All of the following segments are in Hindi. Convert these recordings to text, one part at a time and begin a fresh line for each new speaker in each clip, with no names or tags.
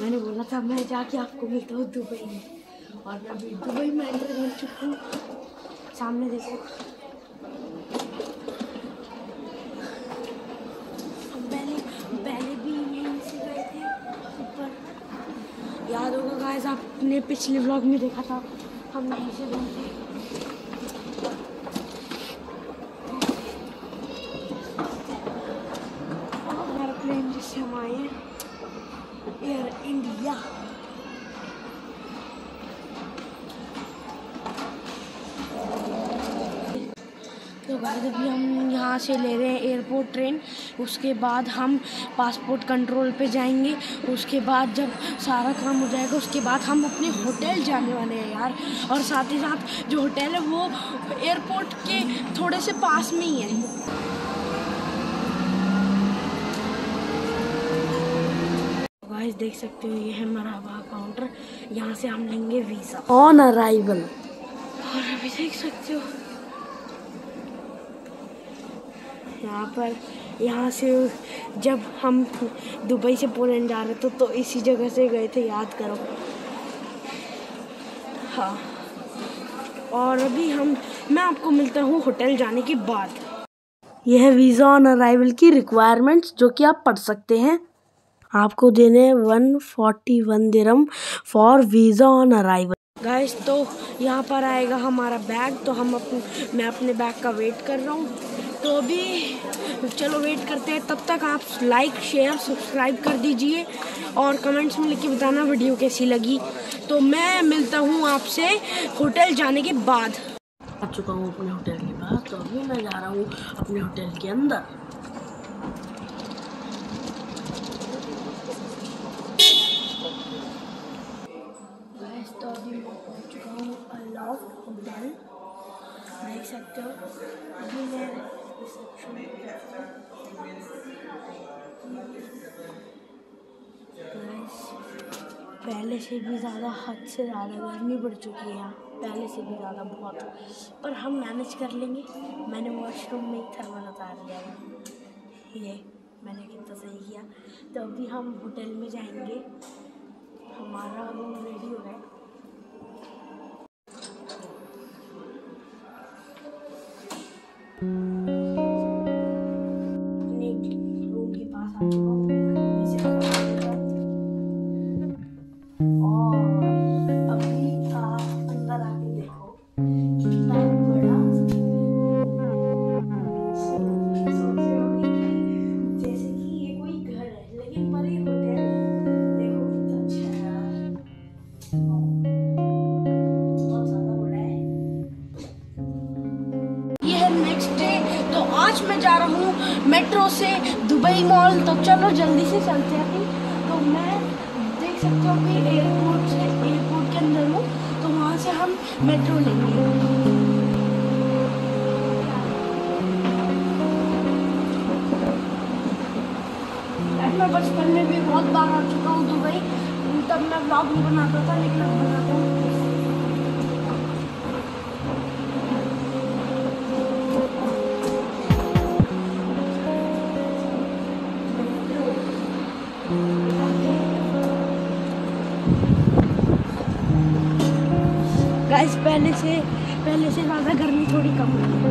तब मैं जाके आपको मिलता हूँ दुबई में। और मैं अभी दुबई में एंटर कर चुका हूँ। सामने देखो। पहले पहले भी यहीं से गए थे ऊपर। याद होगा गाइस आपने पिछले व्लॉग में देखा था, हम यहीं से गए थे और हमारा प्लेन जिससे हम आए एयर इंडिया तो गाइस अभी हम यहाँ से ले रहे हैं एयरपोर्ट ट्रेन उसके बाद हम पासपोर्ट कंट्रोल पे जाएँगे. उसके बाद जब सारा काम हो जाएगा, उसके बाद हम अपने होटल जाने वाले हैं यार. और साथ ही साथ जो होटल है वो एयरपोर्ट के थोड़े से पास में ही है. गाइस देख सकते हो ये है मराबा काउंटर यहाँ से हम लेंगे वीज़ा ऑन अराइवल और अभी देख सकते हो। यहाँ पर यहाँ से जब हम दुबई से पोलैंड जा रहे थे तो इसी जगह से गए थे याद करो। हाँ। और अभी हम मैं आपको मिलता हूँ होटल जाने के बाद। यह वीज़ा ऑन अराइवल की रिक्वायरमेंट्स जो कि आप पढ़ सकते हैं। आपको देने one forty one dirham for visa on arrival guys तो यहाँ पर आएगा हमारा बैग तो हम अपन, मैं अपने बैग का वेट कर रहा हूँ। तो अभी, चलो वेट करते हैं, तब तक आप लाइक शेयर सब्सक्राइब कर दीजिए और कमेंट्स में लिख के बताना वीडियो कैसी लगी। तो मैं मिलता हूँ आपसे होटल जाने के बाद। आ चुका हूँ अपने होटल के पास तो अभी मैं जा रहा हूँ अपने होटल के अंदर गाइस तो अभी मैं पहुँच चुका हूँ अलाउड होटल पहले से भी ज़्यादा हद से ज़्यादा गर्मी बढ़ चुकी है पहले से भी ज़्यादा बहुत। पर हम मैनेज कर लेंगे। मैंने वॉशरूम में ही थर्मल उतार लिया है। ये मैंने कितना सही किया। तो अभी हम होटल में जाएँगे। हमारा रूम रेडी हो गया Mm-hmm. मेट्रो से दुबई मॉल तो चलो जल्दी से चलते हैं अभी। तो मैं देख सकते हो कि एयरपोर्ट से एयरपोर्ट के अंदर हूँ। तो वहाँ से हम मेट्रो लेंगे। मैं बचपन में भी बहुत बार आ चुका हूँ दुबई। तब मैं ब्लॉग नहीं बनाता था, लेकिन अब बनाता गाइस पहले से पहले से ज़्यादा गर्मी थोड़ी कम हुई है।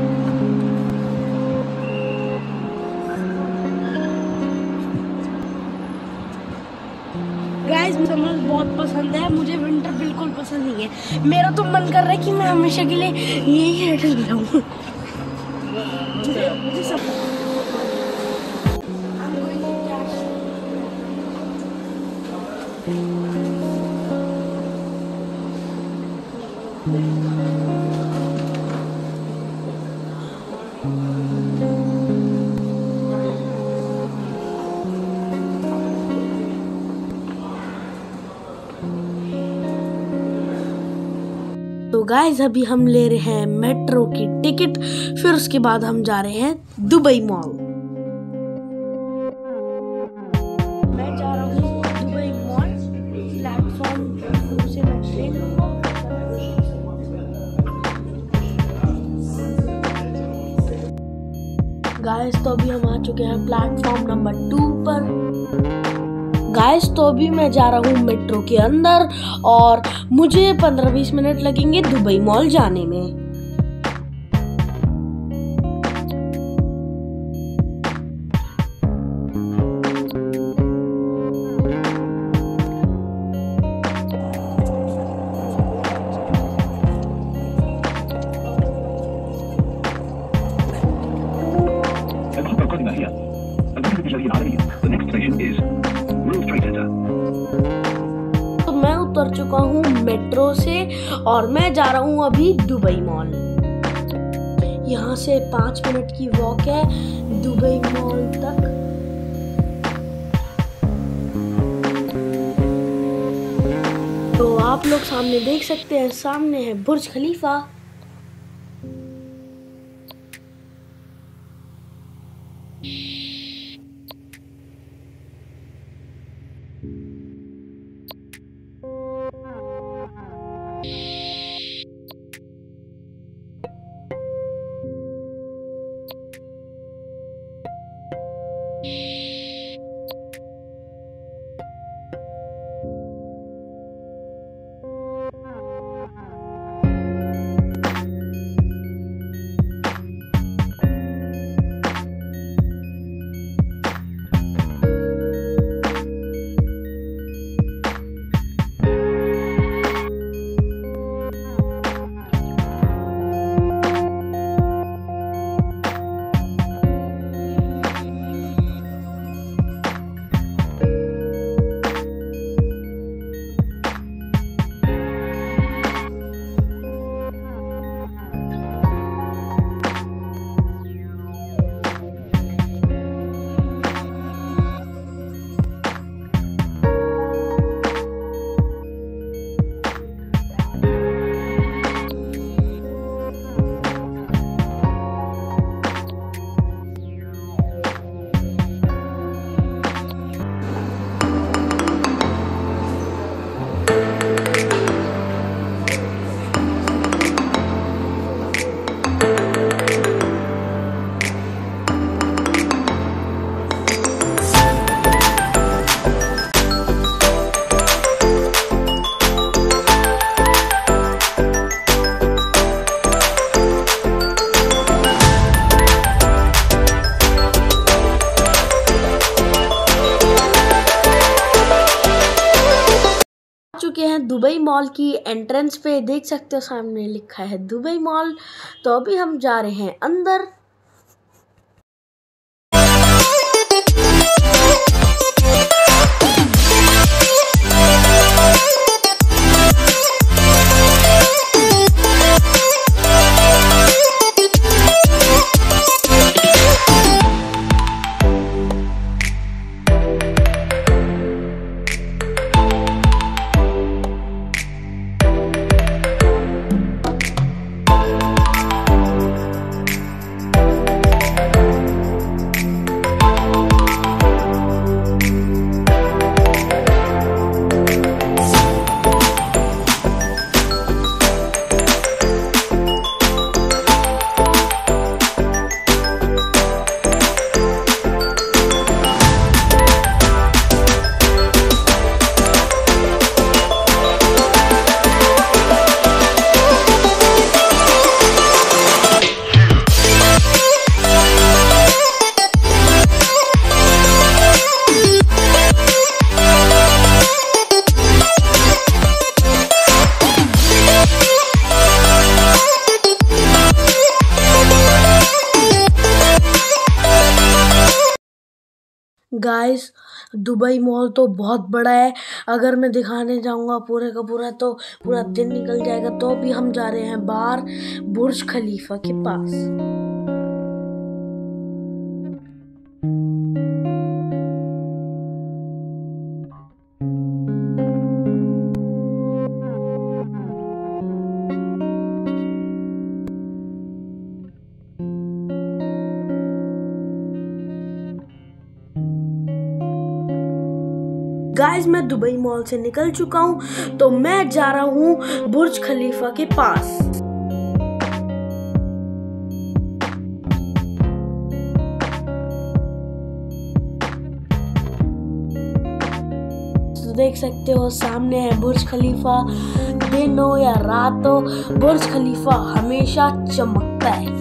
गाइस समर बहुत पसंद है, मुझे विंटर बिल्कुल पसंद नहीं है। मेरा तो मन कर रहा है कि मैं हमेशा के लिए यही going to तो गाइस अभी हम ले रहे हैं मेट्रो की टिकट, फिर उसके बाद हम जा रहे हैं दुबई मॉल गाइस तो अभी हम आ चुके हैं प्लेटफॉर्म नंबर टू पर। गाइस तो अभी मैं जा रहा हूँ मेट्रो के अंदर और मुझे 15-20 मिनट लगेंगे दुबई मॉल जाने में। तो मैं उतर चुका हूँ मेट्रो से और मैं जा रहा हूँ अभी दुबई मॉल। यहाँ से पाँच मिनट की वॉक है दुबई मॉल तक। तो आप लोग सामने देख सकते हैं, सामने है बुर्ज खलीफा। एंट्रेंस पे देख सकते हो सामने लिखा है दुबई मॉल। तो अभी हम जा रहे हैं अंदर। गाइस दुबई मॉल तो बहुत बड़ा है। अगर मैं दिखाने जाऊँगा पूरे का पूरा तो पूरा दिन निकल जाएगा। तो भी हम जा रहे हैं बाहर बुर्ज खलीफा के पास। गाइस मैं दुबई मॉल से निकल चुका हूँ तो मैं जा रहा हूँ बुर्ज खलीफा के पास। देख सकते हो, सामने है बुर्ज खलीफा। दिन हो या रात हो बुर्ज खलीफा हमेशा चमकता है।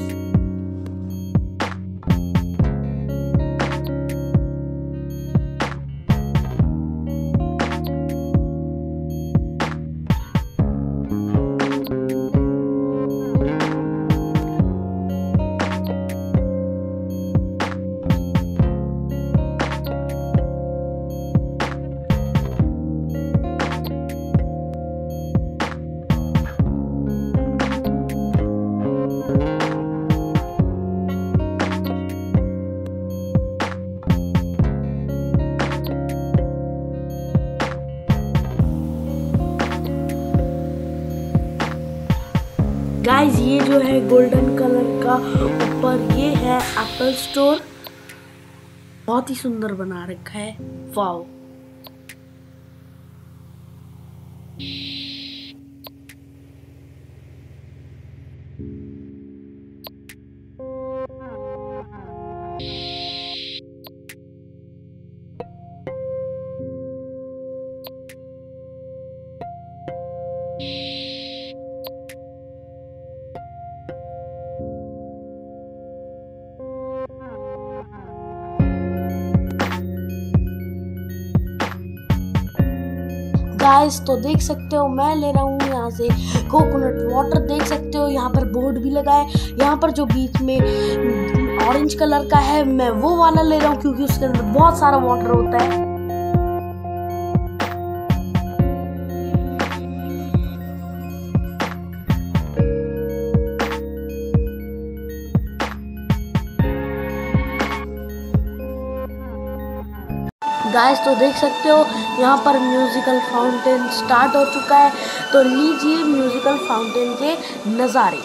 ऊपर ये है एप्पल स्टोर बहुत ही सुंदर बना रखा है। वाओ गाइस तो देख सकते हो, मैं ले रहा हूँ यहाँ से कोकोनट वाटर देख सकते हो, यहाँ पर बोर्ड भी लगा है। यहाँ पर जो बीच में ऑरेंज कलर का है, मैं वो वाला ले रहा हूँ क्योंकि उसके अंदर बहुत सारा वाटर होता है। गाइस तो देख सकते हो, यहाँ पर म्यूजिकल फाउंटेन स्टार्ट हो चुका है। तो लीजिए म्यूजिकल फाउंटेन के नज़ारे।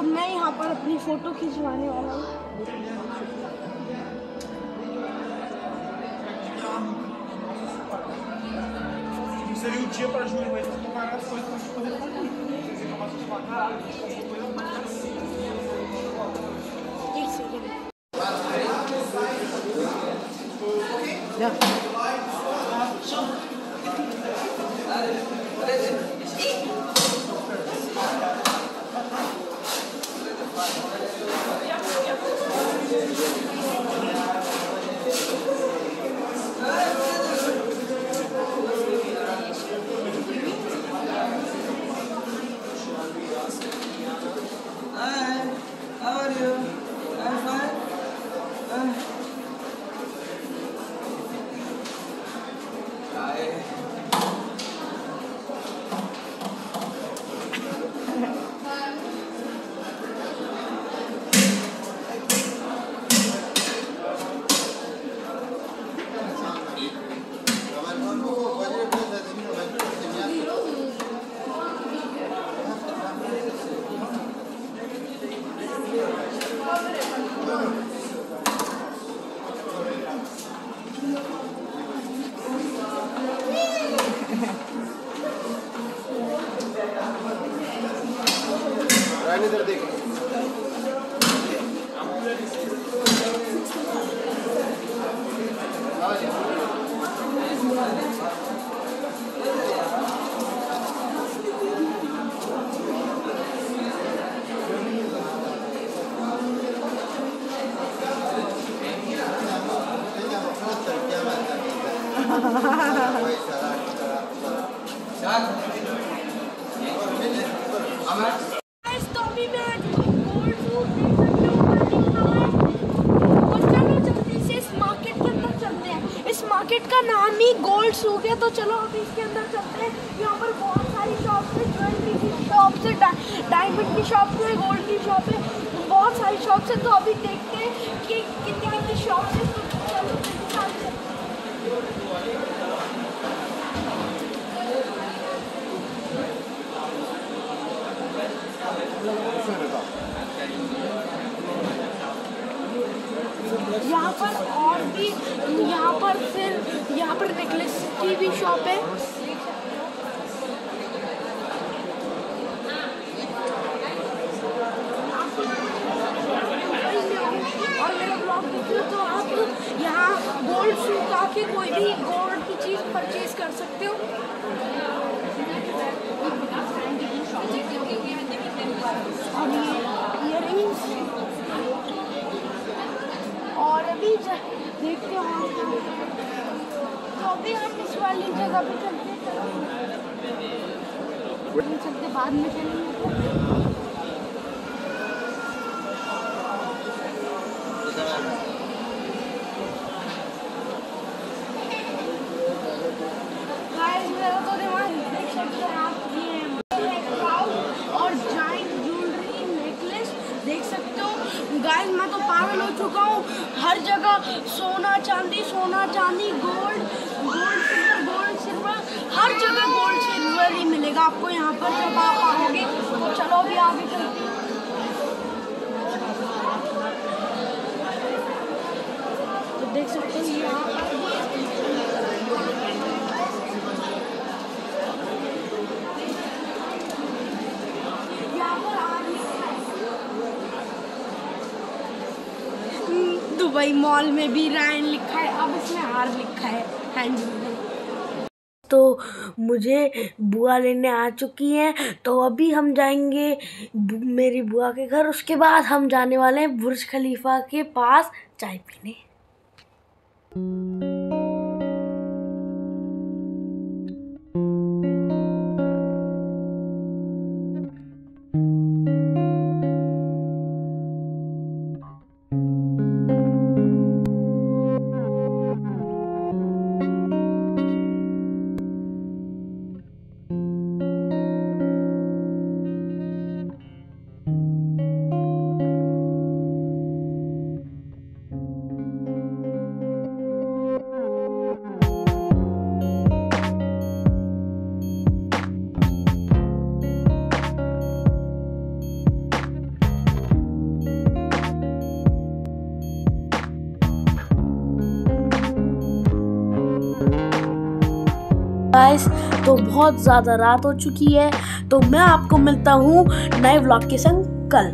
तो
मैं
यहाँ पर अपनी फ़ोटो खिंचवाने वाला हूँ
Seria o dia para Júlio, vamos tomar as coisas para gente poder fazer. Você começa a sua cara,
एक सेकेंड
Hi,
गोल्ड सूक तो चलो अभी इसके अंदर चलते हैं। यहाँ पर बहुत सारी शॉप्स है, ज्वेलरी की शॉप्स है डायमंड की शॉप है गोल्ड की शॉप है, बहुत सारी शॉप्स है तो अभी देखते हैं कि कितनी कितनी शॉप्स है तो चलो जल्दी से आते हैं। यहाँ पर और भी यहाँ पर फिर यहाँ पर नेकलेस की भी शॉप है और मेरा ब्लॉग देखिए तो आप यहाँ गोल्ड सूट आके कोई भी गोल्ड की चीज़ परचेज कर सकते हो और ये इयरिंग्स और अभी ज- देखते हैं तो अभी हम इस वाली जगह पे चलते हैं। चलते बाद में चलेंगे Guys, मेरा तो दिमाग देख सकते हैं आप ये क्राउड और जाइंट ज्वेलरी नेकलेस देख सकते हो गाइस मैं तो पागल हो चुका हूँ। हर जगह सोना चांदी सोना चांदी gold gold silver gold silver हर जगह गोल्ड सिल्वर ही मिलेगा आपको यहाँ पर जब आप आओगे। तो चलो अभी आगे चलते तो देख सकते हैं यहाँ पर यहाँ पर आर लिखा है दुबई मॉल में भी रायन लिखा है। अब इसमें हार लिखा है। हैंडल में
तो मुझे बुआ लेने आ चुकी हैं। तो अभी हम जाएँगे मेरी बुआ के घर। उसके बाद हम जाने वाले हैं बुर्ज खलीफा के पास चाय पीने। बहुत ज़्यादा रात हो चुकी है तो मैं आपको मिलता हूँ नए व्लॉग के संग कल।